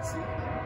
See?